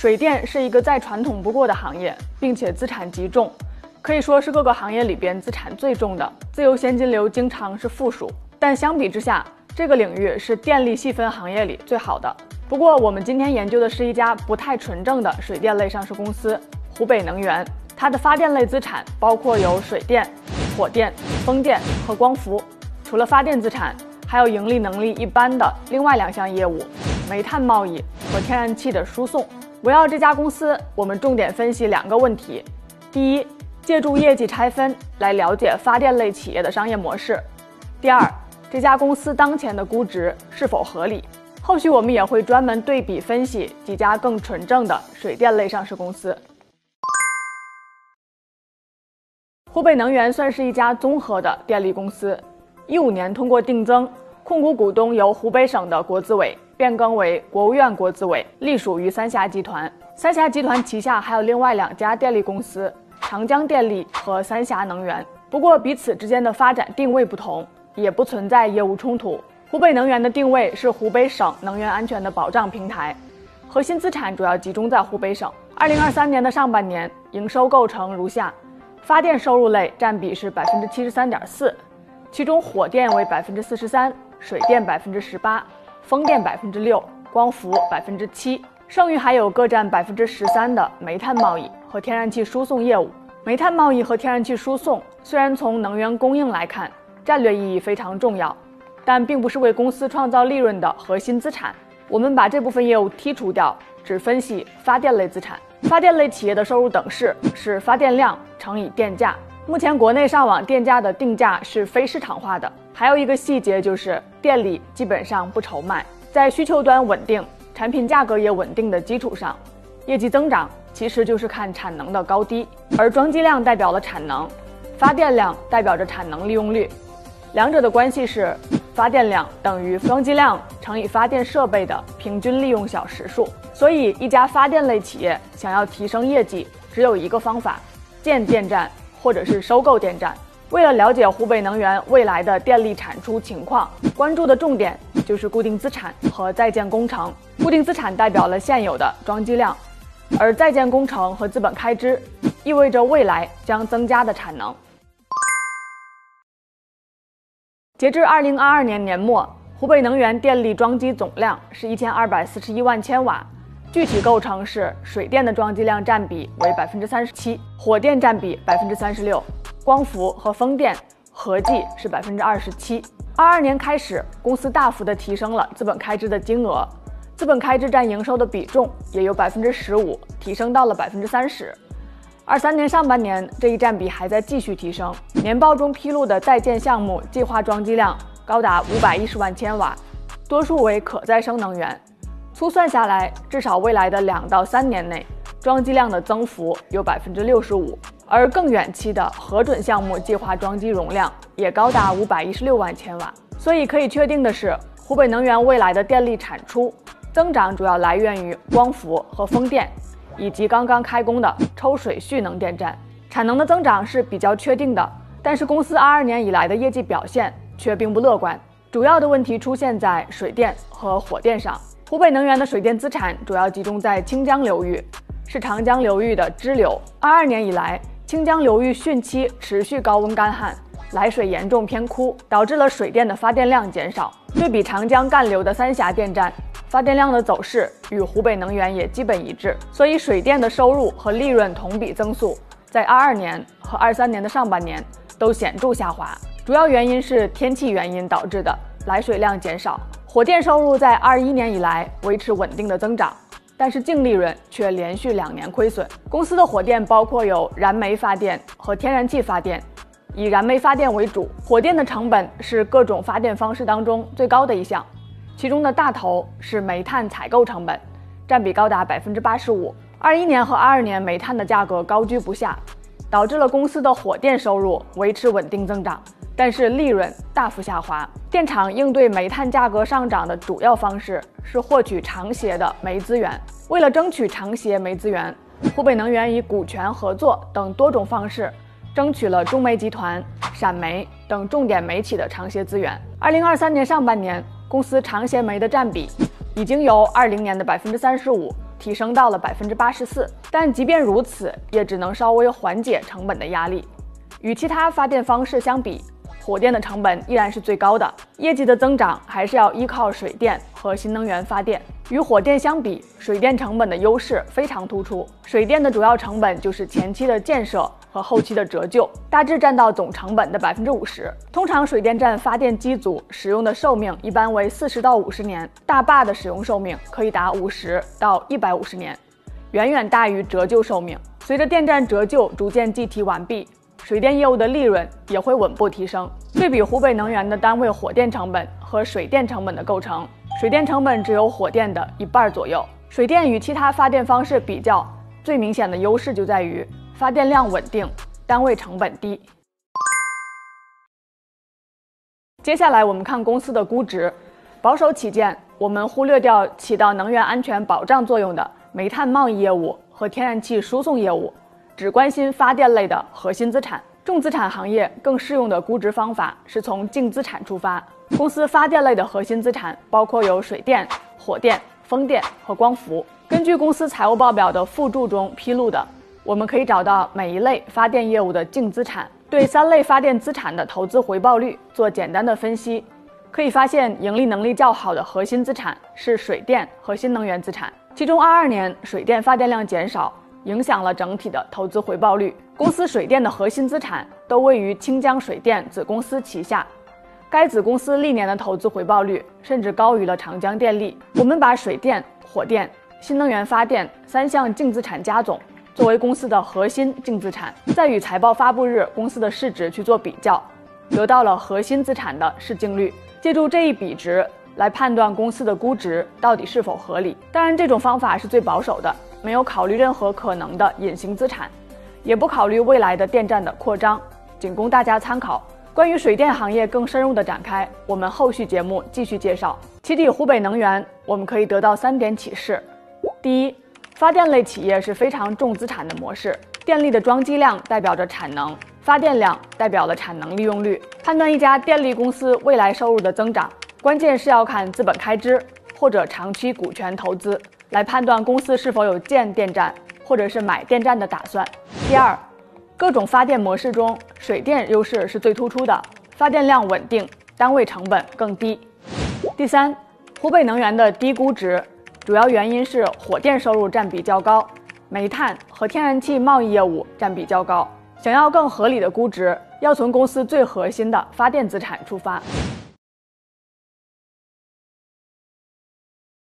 水电是一个再传统不过的行业，并且资产极重，可以说是各个行业里边资产最重的。自由现金流经常是负数，但相比之下，这个领域是电力细分行业里最好的。不过，我们今天研究的是一家不太纯正的水电类上市公司——湖北能源。它的发电类资产包括有水电、火电、风电和光伏。除了发电资产，还有盈利能力一般的另外两项业务：煤炭贸易和天然气的输送。围绕这家公司，我们重点分析两个问题：第一，借助业绩拆分来了解发电类企业的商业模式；第二，这家公司当前的估值是否合理。后续我们也会专门对比分析几家更纯正的水电类上市公司。湖北能源算是一家综合的电力公司，一五年通过定增，控股股东由湖北省的国资委变更为国务院国资委，隶属于三峡集团。三峡集团旗下还有另外两家电力公司：长江电力和三峡能源。不过彼此之间的发展定位不同，也不存在业务冲突。湖北能源的定位是湖北省能源安全的保障平台，核心资产主要集中在湖北省。二零二三年的上半年，营收构成如下：发电收入类占比是百分之七十三点四，其中火电为百分之四十三，水电百分之十八，风电百分之六，光伏百分之七，剩余还有各占百分之十三的煤炭贸易和天然气输送业务。煤炭贸易和天然气输送虽然从能源供应来看，战略意义非常重要。但并不是为公司创造利润的核心资产。我们把这部分业务剔除掉，只分析发电类资产。发电类企业的收入等式是发电量乘以电价。目前国内上网电价的定价是非市场化的。还有一个细节就是电力基本上不愁卖，在需求端稳定、产品价格也稳定的基础上，业绩增长其实就是看产能的高低。而装机量代表了产能，发电量代表着产能利用率，两者的关系是。发电量等于装机量乘以发电设备的平均利用小时数，所以一家发电类企业想要提升业绩，只有一个方法：建电站或者是收购电站。为了了解湖北能源未来的电力产出情况，关注的重点就是固定资产和在建工程。固定资产代表了现有的装机量，而在建工程和资本开支意味着未来将增加的产能。截至二零二二年年末，湖北能源电力装机总量是一千二百四十一万千瓦，具体构成是水电的装机量占比为百分之三十七，火电占比百分之三十六，光伏和风电合计是百分之二十七。二二年开始，公司大幅的提升了资本开支的金额，资本开支占营收的比重也由百分之十五提升到了百分之三十。二三年上半年，这一占比还在继续提升。年报中披露的在建项目计划装机量高达五百一十万千瓦，多数为可再生能源。粗算下来，至少未来的两到三年内，装机量的增幅有百分之六十五。而更远期的核准项目计划装机容量也高达五百一十六万千瓦。所以可以确定的是，湖北能源未来的电力产出增长主要来源于光伏和风电。以及刚刚开工的抽水蓄能电站，产能的增长是比较确定的，但是公司二二年以来的业绩表现却并不乐观。主要的问题出现在水电和火电上。湖北能源的水电资产主要集中在清江流域，是长江流域的支流。二二年以来，清江流域汛期持续高温干旱，来水严重偏枯，导致了水电的发电量减少。对比长江干流的三峡电站。发电量的走势与湖北能源也基本一致，所以水电的收入和利润同比增速在二二年和二三年的上半年都显著下滑，主要原因是天气原因导致的来水量减少。火电收入在二一年以来维持稳定的增长，但是净利润却连续两年亏损。公司的火电包括有燃煤发电和天然气发电，以燃煤发电为主，火电的成本是各种发电方式当中最高的一项。其中的大头是煤炭采购成本，占比高达百分之八十五。二一年和二二年煤炭的价格高居不下，导致了公司的火电收入维持稳定增长，但是利润大幅下滑。电厂应对煤炭价格上涨的主要方式是获取长协的煤资源。为了争取长协煤资源，湖北能源以股权合作等多种方式，争取了中煤集团、陕煤等重点煤企的长协资源。二零二三年上半年。公司长协煤的占比已经由二零年的百分之三十五提升到了百分之八十四。但即便如此，也只能稍微缓解成本的压力。与其他发电方式相比，火电的成本依然是最高的，业绩的增长还是要依靠水电和新能源发电。与火电相比，水电成本的优势非常突出。水电的主要成本就是前期的建设和后期的折旧，大致占到总成本的百分之五十。通常水电站发电机组使用的寿命一般为四十到五十年，大坝的使用寿命可以达五十到一百五十年，远远大于折旧寿命。随着电站折旧逐渐计提完毕。水电业务的利润也会稳步提升。对比湖北能源的单位火电成本和水电成本的构成，水电成本只有火电的一半左右。水电与其他发电方式比较，最明显的优势就在于发电量稳定，单位成本低。接下来我们看公司的估值，保守起见，我们忽略掉起到能源安全保障作用的煤炭贸易业务和天然气输送业务。只关心发电类的核心资产，重资产行业更适用的估值方法是从净资产出发。公司发电类的核心资产包括有水电、火电、风电和光伏。根据公司财务报表的附注中披露的，我们可以找到每一类发电业务的净资产，对 三类发电资产的投资回报率做简单的分析。可以发现，盈利能力较好的核心资产是水电和新能源资产，其中二二年水电发电量减少。影响了整体的投资回报率。公司水电的核心资产都位于清江水电子公司旗下，该子公司历年的投资回报率甚至高于了长江电力。我们把水电、火电、新能源发电三项净资产加总，作为公司的核心净资产，再与财报发布日公司的市值去做比较，得到了核心资产的市净率。借助这一比值来判断公司的估值到底是否合理。当然，这种方法是最保守的。没有考虑任何可能的隐形资产，也不考虑未来的电站的扩张，仅供大家参考。关于水电行业更深入的展开，我们后续节目继续介绍。起底湖北能源，我们可以得到三点启示：第一，发电类企业是非常重资产的模式，电力的装机量代表着产能，发电量代表了产能利用率。判断一家电力公司未来收入的增长，关键是要看资本开支或者长期股权投资。来判断公司是否有建电站或者是买电站的打算。第二，各种发电模式中，水电优势是最突出的，发电量稳定，单位成本更低。第三，湖北能源的低估值，主要原因是火电收入占比较高，煤炭和天然气贸易业务占比较高。想要更合理的估值，要从公司最核心的发电资产出发。